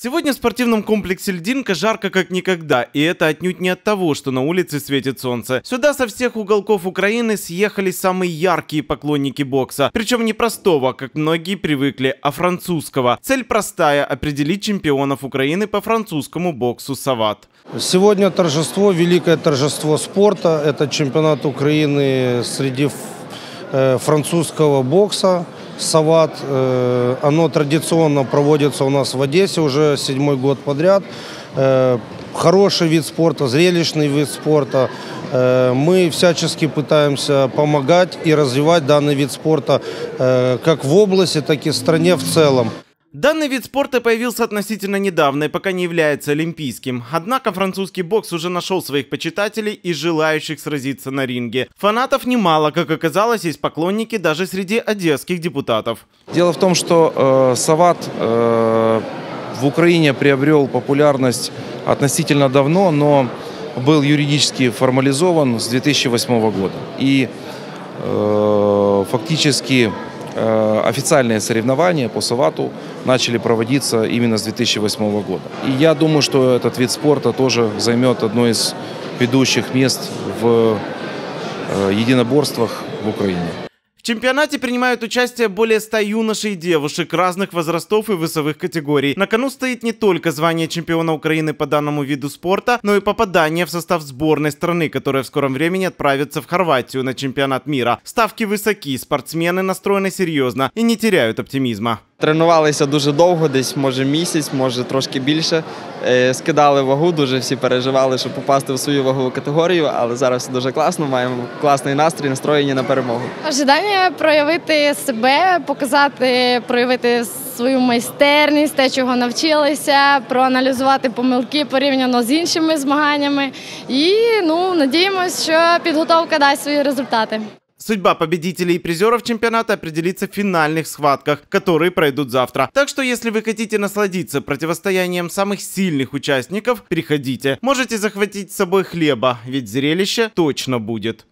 Сегодня в спортивном комплексе «Льдинка» жарко как никогда, и это отнюдь не от того, что на улице светит солнце. Сюда со всех уголков Украины съехались самые яркие поклонники бокса. Причем не простого, как многие привыкли, а французского. Цель простая – определить чемпионов Украины по французскому боксу «Сават». Сегодня торжество, великое торжество спорта. Это чемпионат Украины среди э, французского бокса. Сават. Э, оно традиционно проводится у нас в Одессе уже седьмой год подряд. Э, хороший вид спорта, зрелищный вид спорта. Э, мы всячески пытаемся помогать и развивать данный вид спорта как в области, так и в стране в целом. Данный вид спорта появился относительно недавно и пока не является олимпийским. Однако французский бокс уже нашел своих почитателей и желающих сразиться на ринге. Фанатов немало, как оказалось, есть поклонники даже среди одесских депутатов. Дело в том, что э, Сават э, в Украине приобрел популярность относительно давно, но был юридически формализован с 2008 года. И э, фактически официальные соревнования по Савату начали проводиться именно с 2008 года. И я думаю, что этот вид спорта тоже займет одно из ведущих мест в э, единоборствах в Украине чемпионате принимают участие более 100 юношей и девушек разных возрастов и весовых категорий. На кону стоит не только звание чемпиона Украины по данному виду спорта, но и попадание в состав сборной страны, которая в скором времени отправится в Хорватию на чемпионат мира. Ставки высоки, спортсмены настроены серьезно и не теряют оптимизма. Тренувалися дуже довго, десь може місяць, може трошки більше. Е, скидали вагу, дуже всі переживали, щоб попасти в свою вагову категорію, але зараз все дуже класно. Маємо класний настрій, настроєння на перемогу. Ожидання проявити себе, показати, проявити свою майстерність, те, чого навчилися, проаналізувати помилки порівняно з іншими змаганнями. І ну надіємося, що підготовка дасть свої результати. Судьба победителей и призеров чемпионата определится в финальных схватках, которые пройдут завтра. Так что если вы хотите насладиться противостоянием самых сильных участников, приходите. Можете захватить с собой хлеба, ведь зрелище точно будет.